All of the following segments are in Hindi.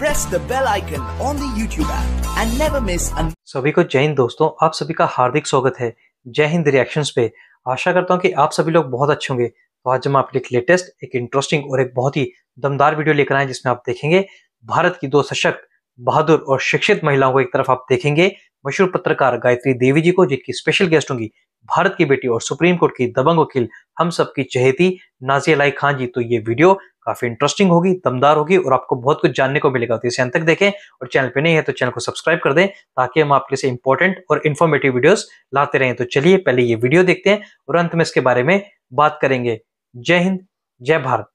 press the bell icon on the YouTube app never miss an सभी को जय हिंद दोस्तों, आप सभी का हार्दिक स्वागत है जय हिंद रिएक्शंस पे। आशा करता हूँ कि आप सभी लोग बहुत अच्छे होंगे। तो आज हम आपके लिए लेटेस्ट एक इंटरेस्टिंग और एक बहुत ही दमदार वीडियो लेकर आए जिसमें आप देखेंगे भारत की दो सशक्त, बहादुर और शिक्षित महिलाओं को एक तरफ़ आप देखेंगे। मशहूर पत्रकार गायत्री देवी जी को, जिनकी स्पेशल गेस्ट होंगी भारत की बेटी और सुप्रीम कोर्ट की दबंग वकील हम सबकी चहेती, नाजिया लाई खान जी। तो ये वीडियो काफ़ी इंटरेस्टिंग होगी, दमदार होगी और आपको बहुत कुछ जानने को मिलेगा। तो इसे अंत तक देखें और चैनल पे नहीं है तो चैनल को सब्सक्राइब कर दें ताकि हम आपके लिए इंपॉर्टेंट और इन्फॉर्मेटिव वीडियोस लाते रहें। तो चलिए पहले ये वीडियो देखते हैं और अंत में इसके बारे में बात करेंगे। जय हिंद, जय भारत।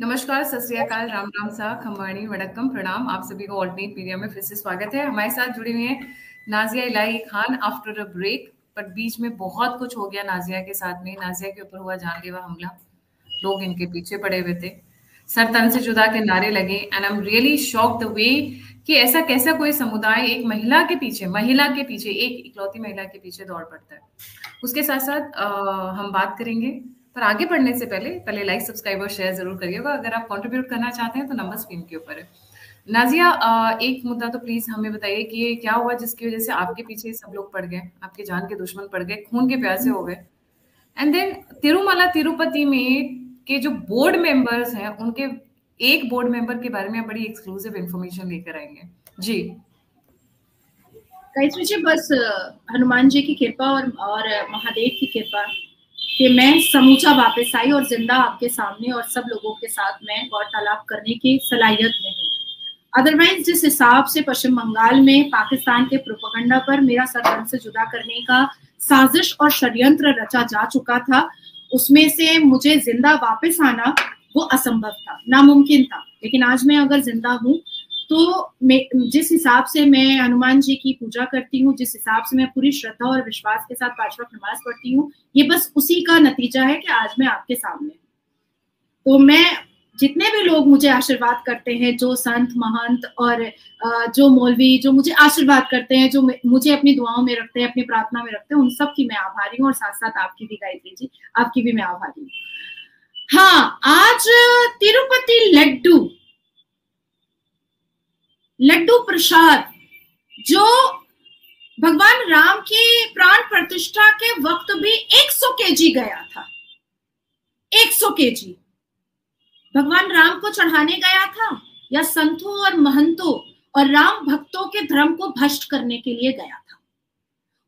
नमस्कार, सत श्रीकाल राम राम सा खम्बाणी वड़क्कम, प्रणाम। आप सभी को ऑल्टरनेट मीडिया में फिर से स्वागत है। हमारे साथ जुड़ी हुई है Nazia Elahi Khan after a break पर बीच में बहुत कुछ हो गया नाजिया के साथ में। नाजिया के ऊपर हुआ जानलेवा हमला। लोग इनके पीछे पड़े हुए थे। सर तन से जुदा के नारे लगे and I am really shock the way कि ऐसा कैसा कोई समुदाय एक महिला के पीछे महिला के पीछे एक इकलौती महिला के पीछे दौड़ पड़ता है। उसके साथ साथ आ, हम बात करेंगे। पर आगे बढ़ने से पहले पहले लाइक सब्सक्राइब और शेयर ज़रूर करिएगा। अगर आप कंट्रीब्यूट करना चाहते हैं तो नंबर स्क्रीन के ऊपर है। नाजिया एक मुद्दा तो प्लीज़ हमें बताइए कि ये क्या हुआ जिसकी वजह से आपके पीछे सब लोग पड़ गए? आपके जान के दुश्मन पड़ गए, खून के प्यासे हो गए। एंड देन तिरुमला, तिरुपति में के जो बोर्ड मेंबर्स हैं, उनके एक बोर्ड मेंबर के बारे में आप बड़ी एक्सक्लूसिव इंफॉर्मेशन लेकर आएँगे। जी। गायत्री जी बस हनुमान जी की कृपा और और महादेव की कृपा कि मैं समूचा वापस आई और ज़िंदा आपके सामने और सब लोगों के साथ मैं वार्तालाप करने की सलाहियत में हूँ। अदरवाइज़ जिस हिसाब से पश्चिम बंगाल में पाकिस्तान के प्रोपगंडा पर मेरा सरकार से जुदा करने का साजिश और षड्यंत्र रचा जा चुका था, उसमें से मुझे ज़िंदा वापस आना वो असंभव था, नामुमकिन था। लेकिन आज मैं अगर ज़िंदा हूँ तो जिस हिसाब से मैं हनुमान जी की पूजा करती हूँ, जिस हिसाब से मैं पूरी श्रद्धा और विश्वास के साथ पाँच वक्त नमाज़ पढ़ती हूँ, ये बस उसी का नतीजा है कि आज मैं आपके सामने तो मैं जितने भी लोग मुझे आशीर्वाद करते हैं, जो संत, महंत और जो मौलवी, जो मुझे आशीर्वाद करते हैं, जो मुझे अपनी दुआओं में रखते हैं, अपनी प्रार्थना में रखते हैं, उन सब की मैं आभारी हूँ और साथ साथ आपकी भी गायत्री जी, आपकी भी मैं आभारी हूँ। हाँ आज तिरुपति लड्डू लड्डू प्रसाद, जो भगवान राम की प्राण प्रतिष्ठा के वक्त भी 100 केजी गया था। 100 केजी। भगवान राम को चढ़ाने गया था, या संतों और महंतों और राम भक्तों के धर्म को भ्रष्ट करने के लिए गया था।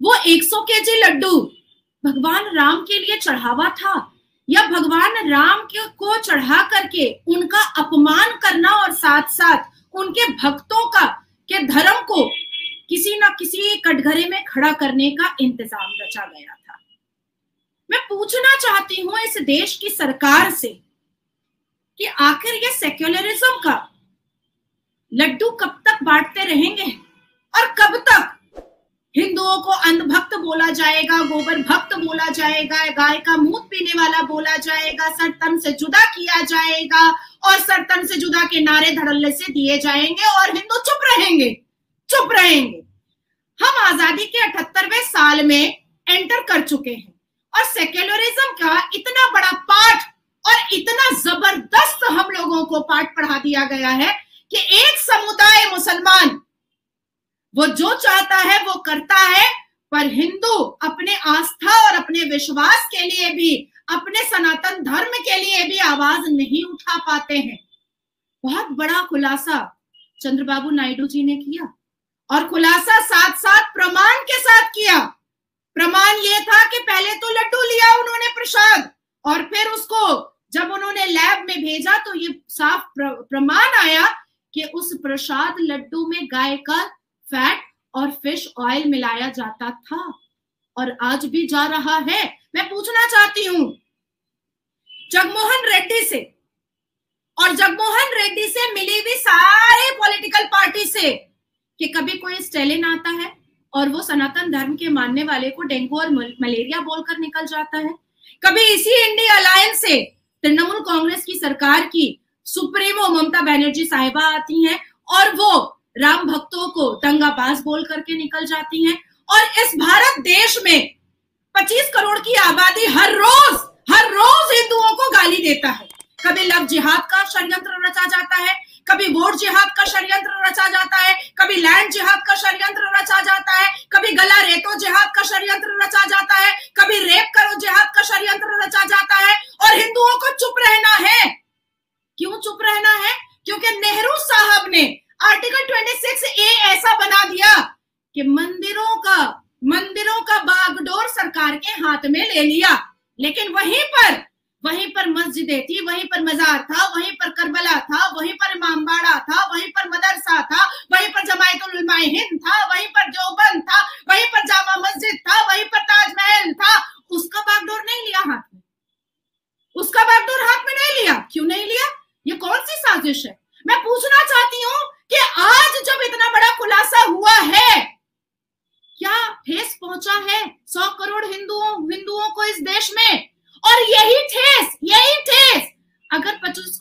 वो 100 केजी लड्डू भगवान राम के लिए चढ़ावा था, या भगवान राम के को चढ़ा करके उनका अपमान करना और साथ साथ उनके भक्तों का, के धर्म को किसी ना किसी कटघरे में खड़ा करने का इंतज़ाम रचा गया था। मैं पूछना चाहती हूँ इस देश की सरकार से कि आखिर ये सेक्युलरिज्म का लड्डू कब तक बांटते रहेंगे और कब तक? हिंदुओं को अंधभक्त बोला जाएगा गोबर भक्त बोला जाएगा, गाय का मूत पीने वाला बोला जाएगा, सरतन से जुदा किया जाएगा और सरतन से जुदा के नारे धड़ल्ले से दिए जाएँगे और हिंदू चुप रहेंगे चुप रहेंगे। हम आज़ादी के अठहत्तरवे साल में एंटर कर चुके हैं और सेक्युलरिज्म का इतना बड़ा पाठ और इतना ज़बरदस्त हम लोगों को पाठ पढ़ा दिया गया है कि एक समुदाय मुसलमान, वो जो चाहता है, वो करता है, पर हिंदू अपने आस्था और अपने विश्वास के लिए भी, अपने सनातन धर्म के लिए भी आवाज़ नहीं उठा पाते हैं। बहुत बड़ा खुलासा चंद्रबाबू नायडू जी ने किया और खुलासा साथ साथ प्रमाण के साथ किया। प्रमाण ये था कि पहले तो लड्डू लिया उन्होंने प्रसाद और फिर उसको जब उन्होंने लैब में भेजा तो ये साफ़ प्र, प्रमाण आया कि उस प्रसाद लड्डू में गाय का फैट और फ़िश ऑयल मिलाया जाता था और आज भी जा रहा है। मैं पूछना चाहती हूँ जगमोहन रेड्डी से और जगमोहन रेड्डी से मिली हुई सारे पॉलिटिकल पार्टी से कि कभी कोई स्टेलिन आता है और वो सनातन धर्म के मानने वाले को डेंगू और मलेरिया बोलकर निकल जाता है। कभी इसी इंडिया अलायंस से तृणमूल कांग्रेस की सरकार की सुप्रीमो ममता बनर्जी साहिबा आती हैं और वो राम भक्तों को दंगाबाज बोल करके निकल जाती हैं। और इस भारत देश में 25 करोड़ की आबादी हर रोज हर रोज हिंदुओं को गाली देता है। कभी लव जिहाद का षड्यंत्र रचा जाता है, कभी वोट जिहाद का षड्यंत्र रचा जाता है, कभी लैंड जिहाद का षड्यंत्र रचा जाता है, कभी गला रेतो जिहाद का षड्यंत्र रचा जाता है कभी रेप करो जिहाद का षड्यंत्र रचा जाता है और हिंदुओं को चुप रहना है क्यों चुप रहना है क्योंकि नेहरू साहब ने आर्टिकल 26 ए ऐसा बना दिया कि मंदिरों का मंदिरों का बागडोर सरकार के हाथ में ले लिया लेकिन वहीं पर वहीं पर मस्जिदें थी वहीं पर मजार था वहीं पर करबला था वहीं पर इमामबाड़ा था वहीं पर मदरसा था वहीं पर जमायतुल हिंद था वहीं पर जोबन था वहीं पर जामा मस्जिद था वहीं पर ताजमहल था उसका बागडोर नहीं लिया हाथ में उसका बागडोर हाथ में नहीं लिया क्यों नहीं लिया ये कौन सी साजिश है मैं पूछना चाहती हूँ कि आज जब इतना बड़ा खुलासा हुआ है क्या ठेस पहुँचा है सौ करोड़ हिंदुओं हिंदुओं को इस देश में और यही ठेस यही ठेस अगर पच्चीस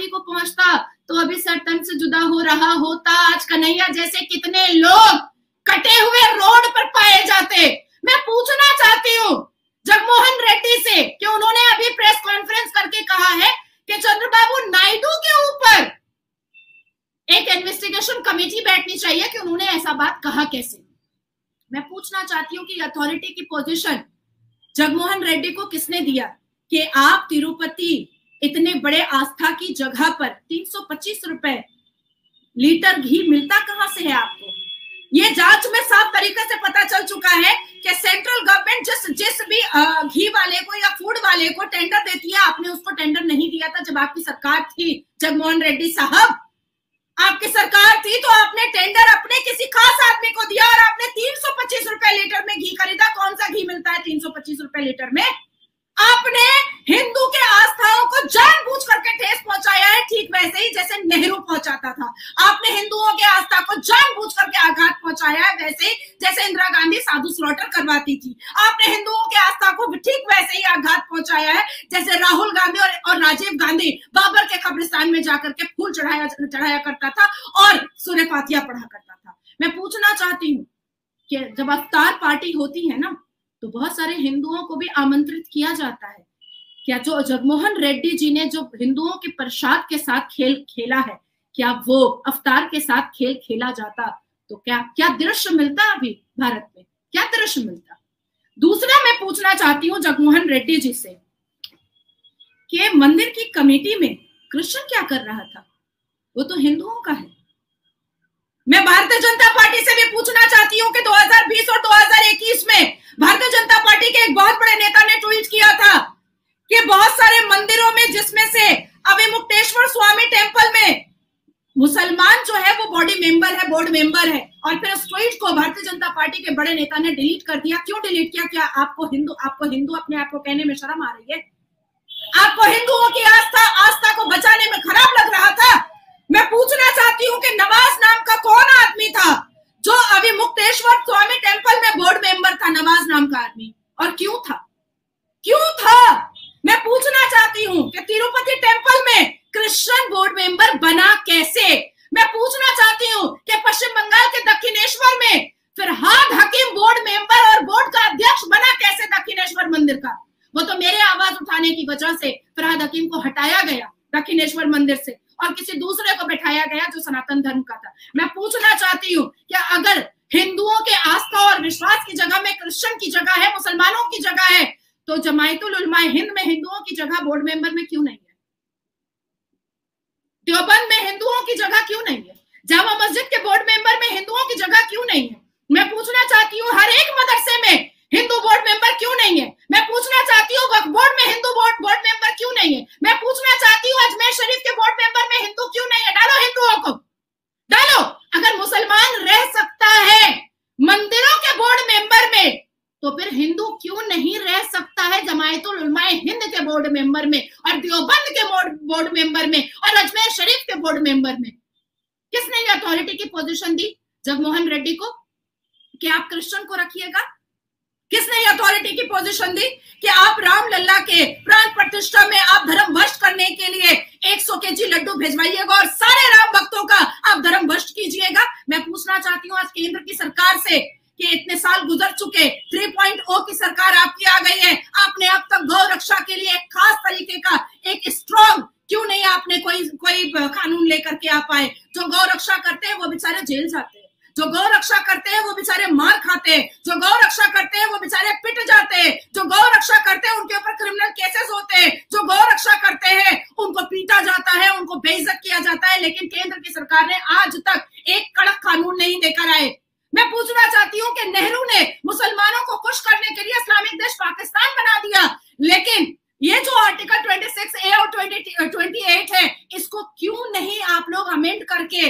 करोड़ को पहुँचता तो अभी सरतन से जुदा हो रहा होता। आज कन्हैया जैसे कितने लोग कटे हुए रोड पर पाए जाते। मैं पूछना चाहती हूँ, जगमोहन रेड्डी से, कि उन्होंने अभी प्रेस कॉन्फ्रेंस करके कहा है कि चंद्रबाबू नायडू के ऊपर एक इन्वेस्टिगेशन कमेटी बैठनी चाहिए कि उन्होंने ऐसा बात कहा कैसे। मैं पूछना चाहती हूँ कि अथॉरिटी की पोजीशन जगमोहन रेड्डी को किसने दिया? कि आप तिरुपति इतने बड़े आस्था की जगह पर 325 रुपए लीटर घी मिलता कहाँ से है आपको? ये जाँच में साफ़ तरीके से पता चल चुका है कि सेंट्रल गवर्नमेंट जिस जिस भी घी वाले को या फ़ूड वाले को टेंडर देती है, आपने उसको टेंडर नहीं दिया था जब आपकी सरकार थी, जगमोहन रेड्डी साहब। आपकी सरकार थी तो आपने टेंडर अपने किसी खास आदमी को दिया और आपने तीन सौ पच्चीस रुपए लीटर में घी खरीदा। कौन सा घी मिलता है तीन सौ पच्चीस रुपए लीटर में आपने हिंदू के आस्थाओं को जानबूझ करके ठेस पहुँचाया है ठीक वैसे ही जैसे नेहरू पहुंचाता था आपने हिंदुओं के आस्था को जानबूझ करके आघात पहुँचाया है वैसे ही जैसे इंदिरा गांधी साधु स्लॉटर करवाती थी आपने हिंदुओं के आस्था को ठीक वैसे ही आघात पहुँचाया है जैसे राहुल गांधी और, और राजीव बाबर के कब्रिस्तान में जाकर के फूल चढ़ाया चढ़ाया करता था और सूर्य पातिया पढ़ा करता था। मैं पूछना चाहती हूँ कि जब अवतार पार्टी होती है ना तो बहुत सारे हिंदुओं को भी आमंत्रित किया जाता है। क्या जो जगमोहन रेड्डी जी ने जो हिंदुओं के प्रसाद के साथ खेल, खेला है, क्या वो अवतार के साथ खेल खेला जाता? तो क्या क्या दृश्य मिलता अभी भारत में? क्या दृश्य मिलता? दूसरा मैं पूछना चाहती हूँ जगमोहन रेड्डी जी से कि मंदिर की कमेटी में कृष्ण क्या कर रहा था? वो तो हिंदुओं का है। मैं भारतीय जनता पार्टी से भी पूछना चाहती हूँ कि 2020 और 2021 में भारतीय जनता पार्टी के एक बहुत बड़े नेता ने ट्वीट किया था कि बहुत सारे मंदिरों में जिसमें से अभी मुक्तेश्वर स्वामी टेंपल में मुसलमान जो है, वो बॉडी मेंबर है, बोर्ड मेंबर है। और फिर उस ट्वीट को भारतीय जनता पार्टी के बड़े नेता ने डिलीट कर दिया। क्यों डिलीट किया? क्या आपको हिंदू आपको हिंदू अपने आप को कहने में शर्म आ रही है? आपको हिंदुओं की आस्था आस्था को बचाने में खराब लग रहा था। मैं पूछना चाहती हूँ कि नवाज़ नाम का कौन आदमी था? जो अभी मुक्तेश्वर स्वामी टेंपल में बोर्ड मेंबर था, नवाज़ नाम का आदमी। और क्यों था? क्यों था? मैं पूछना चाहती हूँ कि तिरुपति टेंपल में क्रिश्चियन बोर्ड मेंबर बना कैसे? मैं पूछना चाहती हूँ कि पश्चिम बंगाल के दक्षिणेश्वर में फिर हाथ हकीम बोर्ड मेंबर और बोर्ड का अध्यक्ष बना कैसे दक्षिणेश्वर मंदिर का? वो तो मेरे आवाज़ उठाने की वजह से फरहाद हकीम को हटाया गया दक्षिणेश्वर मंदिर से और किसी दूसरे को बैठाया गया जो सनातन धर्म का था। मैं पूछना चाहती हूँ, क्या अगर हिंदुओं के आस्था और विश्वास की जगह में क्रिश्चियन की जगह है, मुसलमानों की जगह है तो जमायतुल उलमा हिंद में हिंदुओं की जगह बोर्ड मेंबर में क्यों नहीं है? देवबंद में हिंदुओं की जगह क्यों नहीं है? जामा मस्जिद के बोर्ड मेंबर में हिंदुओं की जगह क्यों नहीं है? मैं पूछना चाहती हूँ, हर एक मदरसे में हिंदू बोर्ड मेंबर क्यों नहीं है? मैं पूछना चाहती हूँ वक्फ बोर्ड में हिंदू बोर्ड बोर्ड मेंबर क्यों नहीं है? मैं पूछना चाहती हूँ, अजमेर शरीफ के बोर्ड मेंबर में हिंदू क्यों नहीं है? डालो हिंदुओं को डालो। अगर मुसलमान रह सकता है मंदिरों के बोर्ड मेंबर में तो फिर हिंदू क्यों नहीं रह सकता है जमायतुल उलमाए हिंद के बोर्ड मेंबर में और देवबंद के बोर्ड मेंबर में और अजमेर शरीफ के बोर्ड मेंबर में? किसने ये अथॉरिटी की पोजीशन दी? जगमोहन रेड्डी को? कि आप क्रिश्चियन को रखिएगा? किसने अथॉरिटी की पोजीशन दी? कि आप राम लल्ला के प्राण प्रतिष्ठा में आप धर्म भ्रष्ट करने के लिए 100 के जी लड्डू भेजवाइएगा और सारे राम भक्तों का आप धर्म भ्रष्ट कीजिएगा। मैं पूछना चाहती हूँ, आज केंद्र की सरकार से कि इतने साल गुजर चुके 3.0 की सरकार आपकी आ गई है। आपने अब तक गौ रक्षा के लिए एक खास तरीके का, एक स्ट्रॉन्ग क्यों नहीं आपने कोई कोई कानून लेकर के आ पाए जो गौ रक्षा करते हैं, वो बेचारे जेल जाते हैं। जो गौ रक्षा करते हैं वो बेचारे मार खाते हैं। जो गौ रक्षा करते हैं वो बेचारे पिट जाते हैं। जो गौ रक्षा करते हैं उनके ऊपर क्रिमिनल केसेस होते हैं। जो गौ रक्षा करते हैं उनको पीटा जाता है उनको बेइज्जत किया जाता है लेकिन केंद्र की सरकार ने आज तक एक कड़क कानून नहीं लेकर आए मैं पूछना चाहती हूँ कि नेहरू ने मुसलमानों को खुश करने के लिए इस्लामिक देश पाकिस्तान बना दिया। लेकिन ये जो आर्टिकल 26 ए और 20, 28 है इसको क्यों नहीं आप लोग अमेंड करके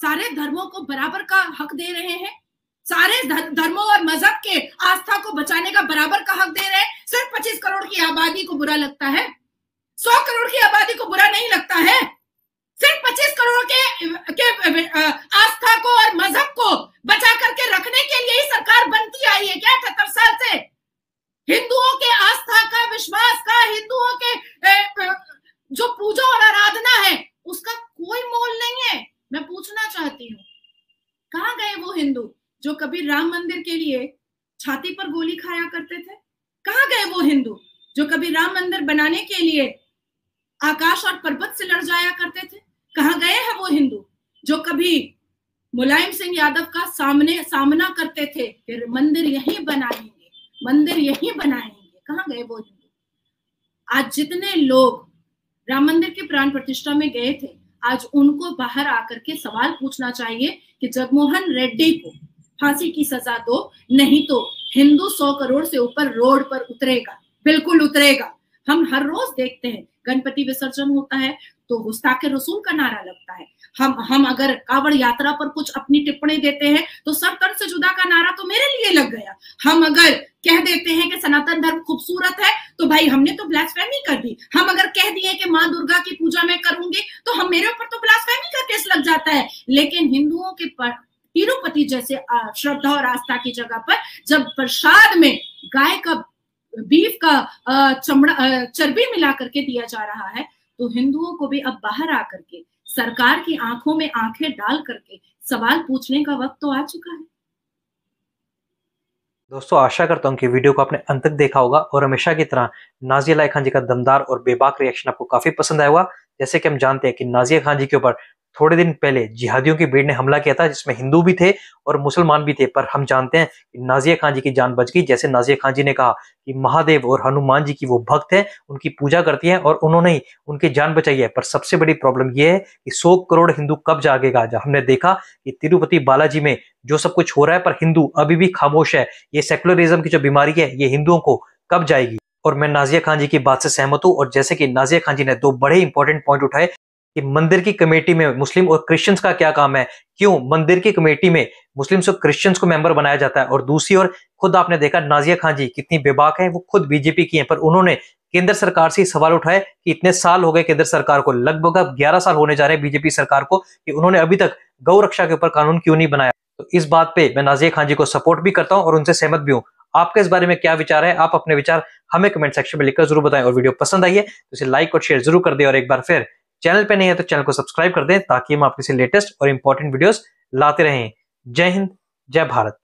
सारे धर्मों को बराबर का हक दे रहे हैं। सारे धर्मों और मज़हब के आस्था को बचाने का बराबर का हक दे रहे हैं सिर्फ़ पच्चीस करोड़ की आबादी को बुरा लगता है सौ करोड़ की आबादी को बुरा नहीं लगता है सिर्फ़ पच्चीस करोड़ के, के आस्था को और मज़हब को बचा करके रखने के लिए ही सरकार बनती आई है क्या अठहत्तर साल से हिंदुओं के आस्था का विश्वास का हिंदुओं के जो पूजा और आराधना है उसका कोई मोल नहीं है मैं पूछना चाहती हूँ कहा गए वो हिंदू जो कभी राम मंदिर के लिए छाती पर गोली खाया करते थे? कहा गए वो हिंदू जो कभी राम मंदिर बनाने के लिए आकाश और पर्वत से लड़ जाया करते थे? कहा गए हैं वो हिंदू जो कभी मुलायम सिंह यादव का सामने, सामना करते थे फिर मंदिर यही बनाएँगे, मंदिर यही बनाएँगे? कहा गए वो हिंदू? आज जितने लोग राम मंदिर के प्राण प्रतिष्ठा में गए थे आज उनको बाहर आकर के सवाल पूछना चाहिए कि जगमोहन रेड्डी को फांसी की सजा दो, नहीं तो हिंदू सौ करोड़ से ऊपर रोड पर उतरेगा, बिल्कुल उतरेगा। हम हर रोज देखते हैं, गणपति विसर्जन होता है तो गुस्ताख रसूल का नारा लगता है। हम हम अगर कावड़ यात्रा पर कुछ अपनी टिप्पणी देते हैं तो सर तर से जुदा का नारा तो मेरे लिए लग गया। हम अगर कह देते हैं कि सनातन धर्म खूबसूरत है तो भाई हमने तो ब्लास्फेमी कर दी। हम अगर कह दिए कि माँ दुर्गा की पूजा मैं करूँगी तो हम मेरे ऊपर तो ब्लास्फेमी का केस लग जाता है। लेकिन हिंदुओं के पर तिरुपति जैसे श्रद्धा और आस्था की जगह पर जब प्रसाद में गाय का बीफ का चमड़ा चर्बी मिला करके दिया जा रहा है तो हिंदुओं को भी अब बाहर आकर के सरकार की आँखों में आँखें डाल करके सवाल पूछने का वक्त तो आ चुका है। दोस्तों, आशा करता हूँ कि वीडियो को आपने अंत तक देखा होगा और हमेशा की तरह नाजिया खान जी का दमदार और बेबाक रिएक्शन आपको काफ़ी पसंद आया होगा। जैसे कि हम जानते हैं कि नाजिया खान जी के ऊपर थोड़े दिन पहले जिहादियों की भीड़ ने हमला किया था, जिसमें हिंदू भी थे और मुसलमान भी थे। पर हम जानते हैं कि नाजिया खान जी की जान बच गई। जैसे नाजिया खान जी ने कहा कि महादेव और हनुमान जी की वो भक्त है, उनकी पूजा करती है और उन्होंने ही उनकी जान बचाई है। पर सबसे बड़ी प्रॉब्लम यह है कि सौ करोड़ हिंदू कब जागेगा? जब हमने देखा कि तिरुपति बालाजी में जो सब कुछ हो रहा है, पर हिंदू अभी भी खामोश है। ये सेकुलरिज्म की जो बीमारी है, ये हिंदुओं को कब जाएगी? और मैं नाजिया खान जी की बात से सहमत हूँ और जैसे कि नाजिया खान जी ने दो बड़े इंपॉर्टेंट पॉइंट उठाए कि मंदिर की कमेटी में मुस्लिम और क्रिश्चियंस का क्या काम है? क्यों? मंदिर की कमेटी में मुस्लिम्स और क्रिश्चियंस को मेंबर बनाया जाता है। और दूसरी ओर, खुद आपने देखा नाजिया खान जी कितनी बेबाक है, वो खुद बीजेपी की है, पर उन्होंने केंद्र सरकार से सवाल उठाए कि इतने साल हो गए केंद्र सरकार को, लगभग अब ग्यारह साल होने जा रहे हैं बीजेपी सरकार को, कि उन्होंने अभी तक गौ रक्षा के ऊपर कानून क्यों नहीं बनाया। तो इस बात पे मैं नाजिया खान जी को सपोर्ट भी करता हूँ और उनसे सहमत भी हूँ। आपके इस बारे में क्या विचार है? आप अपने विचार हमें कमेंट सेक्शन में लिखकर ज़रूर बताएँ। और वीडियो पसंद आई है तो इसे लाइक और शेयर ज़रूर कर दे और एक बार फिर चैनल पे नहीं है तो चैनल को सब्सक्राइब कर दें ताकि हम आपके से लेटेस्ट और इंपॉर्टेंट वीडियोस लाते रहें। जय हिंद, जय भारत।